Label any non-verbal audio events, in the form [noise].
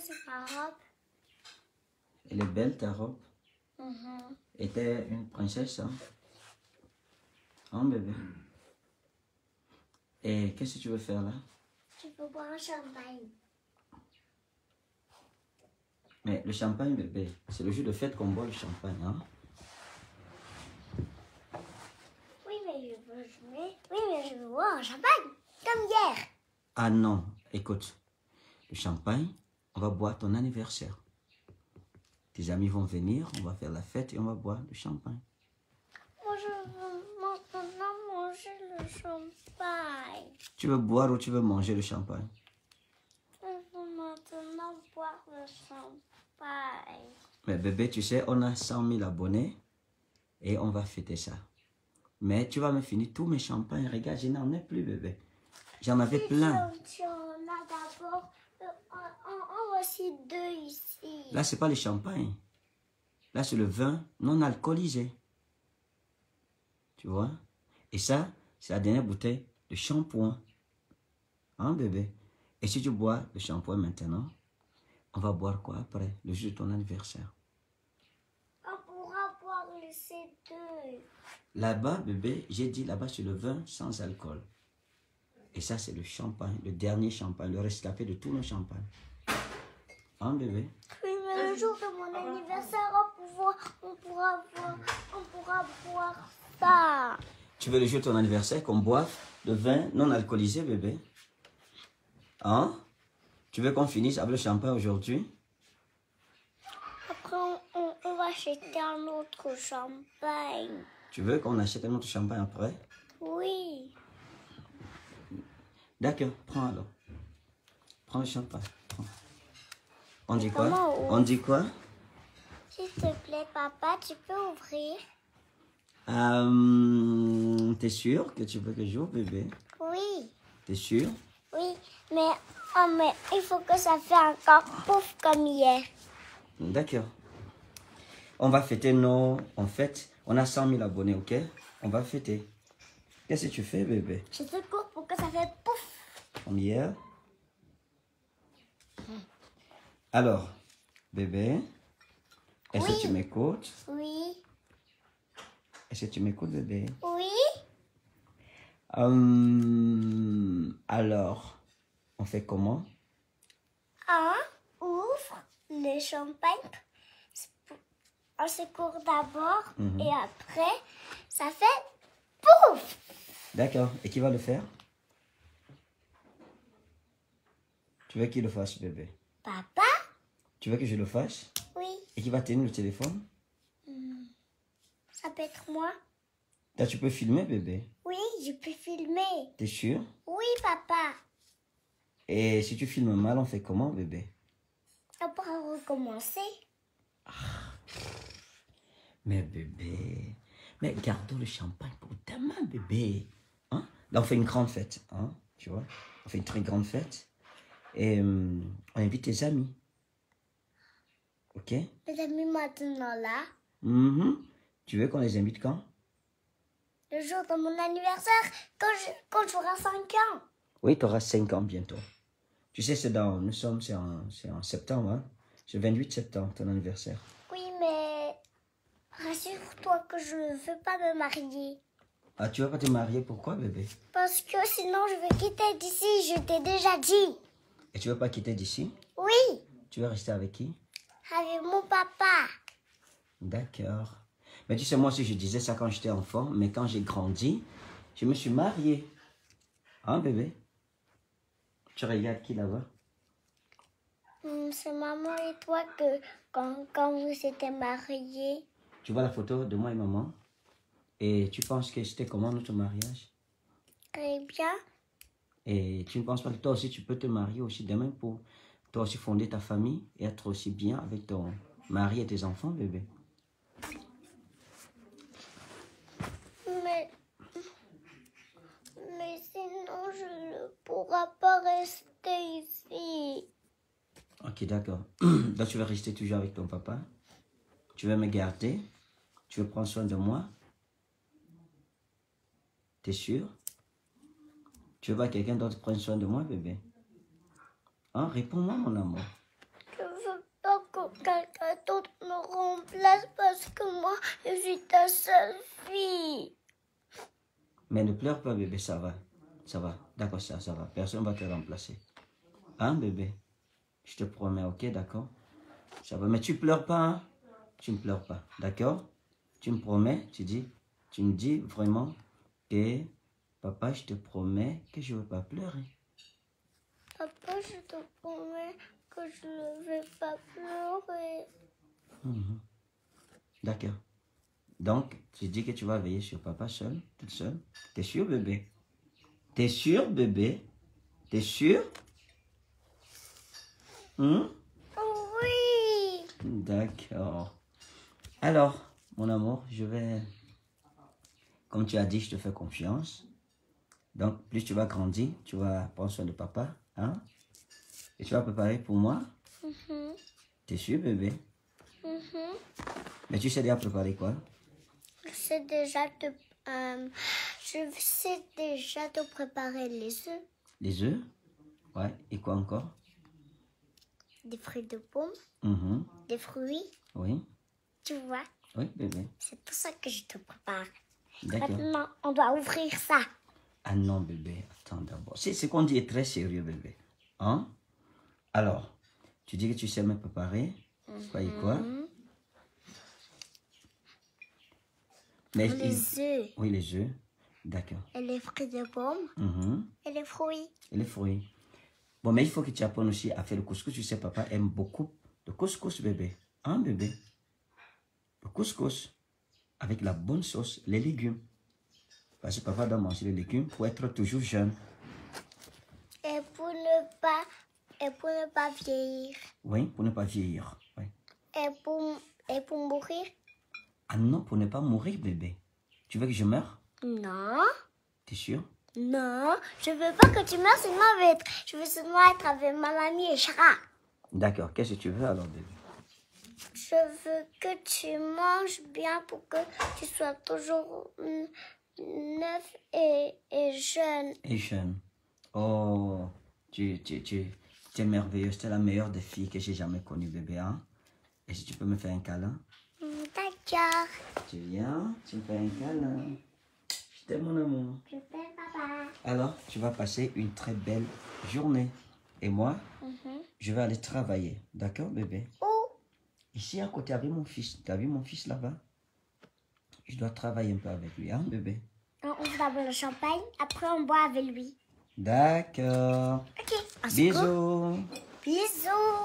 c'est ma robe? Elle est belle ta robe. Mhm. Et t'es une princesse, hein? Hein, bébé? Et qu'est-ce que tu veux faire là? Tu peux boire un champagne. Mais le champagne, bébé, c'est le jour de fête qu'on boit le champagne, hein? Oui, mais je veux jouer. Oui, mais je veux boire un champagne. Comme hier. Ah non, écoute, le champagne, on va boire ton anniversaire. Tes amis vont venir, on va faire la fête et on va boire le champagne. Moi, je veux maintenant manger le champagne. Tu veux boire ou tu veux manger le champagne? Je veux maintenant boire le champagne. Mais bébé, tu sais, on a 100 000 abonnés et on va fêter ça. Mais tu vas me finir tous mes champagnes. Regarde, je n'en ai plus, bébé. J'en avais plein en as d'abord. euh, En, voici deux ici. Là, c'est pas le champagne. Là, c'est le vin non alcoolisé. Tu vois? Et ça, c'est la dernière bouteille de shampoing. Hein, bébé? Et si tu bois le shampoing maintenant, on va boire quoi après? Le jour de ton anniversaire. On pourra boire ces deux. Là-bas, bébé, j'ai dit là-bas, c'est le vin sans alcool. Et ça, c'est le champagne, le dernier champagne, le rescapé de tous nos champagnes. Hein, bébé? Oui, mais le jour de mon anniversaire, on pourra, on pourra boire, on pourra boire ça. Tu veux le jour de ton anniversaire qu'on boive le vin non alcoolisé, bébé? Hein? Tu veux qu'on finisse avec le champagne aujourd'hui? Après, on, on- on va acheter un autre champagne. Tu veux qu'on achète un autre champagne après? Oui. D'accord, prends alors. Prends le champagne. prends. On dit quoi? On- dit quoi? S'il te plaît, papa, tu peux ouvrir Euh, T'es sûr que tu veux que j'ouvre, bébé? Oui. T'es sûr? Oui, mais, oh, mais il faut que ça fait encore pouf comme hier. D'accord. On va fêter nos... En fait, on a 100 000 abonnés, ok? On va fêter. Qu'est-ce que tu fais, bébé? Je secours pour que ça fait pouf. Comme hier? Alors, bébé, est-ce que tu m'écoutes? Oui. Est-ce que tu m'écoutes, bébé? Oui. Hum, alors, on fait comment? Un, ouvre le champagne. On secourt d'abord et après, ça fait pouf. D'accord. Et qui va le faire? Tu veux qu'il le fasse, bébé? Papa? Tu veux que je le fasse? Oui. Et qui va tenir le téléphone? Ça peut être moi Là, tu peux filmer, bébé. Oui, je peux filmer. T'es sûr? Oui, papa. Et si tu filmes mal, on fait comment, bébé? On pourra recommencer. Mais bébé, mais gardons le champagne pour demain, bébé. Hein? Là, on fait une grande fête, hein? Tu vois? On fait une très grande fête. Et euh, on invite tes amis. Ok? Les amis maintenant là, Mhm. Tu veux qu'on les invite quand? le jour de mon anniversaire, quand je- quand j'aurai 5 ans. Oui, tu auras 5 ans bientôt. Tu sais, c'est dans. Nous sommes, c'est en, en septembre, hein? C'est le 28 septembre, ton anniversaire. Oui, mais rassure-toi que je ne veux pas me marier. Ah, tu vas pas te marier, pourquoi, bébé? Parce que sinon je vais quitter d'ici, je t'ai déjà dit. Et tu veux pas quitter d'ici? Oui, Tu veux rester avec qui? Avec mon papa. D'accord. Mais tu sais, moi aussi, je disais ça quand j'étais enfant, mais quand j'ai grandi, je me suis marié. Hein, bébé? Tu regardes qui là-bas? Hum, C'est maman et toi que quand, quand vous étiez mariés. Tu vois la photo de moi et maman? Et tu penses que c'était comment notre mariage? Très bien. Et tu ne penses pas que toi aussi, tu peux te marier aussi demain pour toi aussi fonder ta famille et être aussi bien avec ton mari et tes enfants, bébé? Mais, mais sinon je ne pourrai pas rester ici. Ok, d'accord. [clears throat] Donc, tu vas rester toujours avec ton papa? Tu vas me garder? Tu veux prendre soin de moi? T'es sûr? Tu veux pas que quelqu'un d'autre prenne soin de moi, bébé? Hein, réponds-moi, mon amour. Je veux pas que quelqu'un d'autre me remplace parce que moi, je suis ta seule fille. Mais ne pleure pas, bébé, ça va. Ça va. D'accord, ça, ça va. Personne va te remplacer. Hein, bébé? Je te promets, ok, d'accord? Ça va, mais tu pleures pas, hein? Tu ne pleures pas, d'accord? Tu me promets, tu dis, tu me dis vraiment que, papa, je te promets que je ne veux pas pleurer. Je te promets que je ne vais pas pleurer. Mhm. D'accord. Donc, tu dis que tu vas veiller sur papa seul, toute seule. T'es sûr, bébé? T'es sûr, bébé? T'es sûr? Hmm? Oui. D'accord. Alors, mon amour, je vais... Comme tu as dit, je te fais confiance. Donc, plus tu vas grandir, tu vas prendre soin de papa. Hein? Et tu vas préparer pour moi. Mhm, T'es sûr, bébé mhm. Mais tu sais déjà préparer quoi Je sais déjà te, euh, je sais déjà te préparer les œufs, Les œufs Ouais. Et quoi encore des fruits de pomme, Mhm. des fruits. Oui. Tu vois, Oui, bébé. c'est tout ça que je te prépare. D'accord. Maintenant, on doit ouvrir ça. Ah non, bébé. Attends d'abord. C'est ce qu'on dit est très sérieux, bébé. Hein Alors, tu dis que tu sais me préparer. Quoi et quoi? Mais Les œufs Oui, les œufs. D'accord. et les fruits de pomme Mhm. et les fruits. Et les fruits. Bon, mais il faut que tu apprennes aussi à faire le couscous. Tu sais, papa aime beaucoup le couscous, bébé. Hein, bébé? Le couscous. Avec la bonne sauce, les légumes. Parce que papa doit manger les légumes pour être toujours jeune. Et pour ne pas, et pour ne pas vieillir. Oui, pour ne pas vieillir. Oui. Et pour, et pour mourir. Ah non, pour ne pas mourir, bébé. Tu veux que je meure? Non. T'es sûr? Non, je veux pas que tu meurs, sinon je veux seulement être avec ma mamie et Chara. D'accord. Qu'est-ce que tu veux alors, bébé? Je veux que tu manges bien pour que tu sois toujours neuf et, et jeune. Et jeune. Oh, tu, tu, tu, merveilleuse. Tu es la meilleure des filles que j'ai jamais connues, bébé. Hein? Et si tu peux me faire un câlin? D'accord. Tu viens, tu me fais un câlin. Je t'aime, mon amour. Je fais papa. Alors, tu vas passer une très belle journée. Et moi, Mhm. je vais aller travailler. D'accord, bébé? Où? Ici, à côté, avec mon fils. Tu as vu mon fils là-bas? Je dois travailler un peu avec lui, hein, bébé? On ouvre d'abord le champagne, après on boit avec lui. D'accord. Ok. Bisous. Bisous.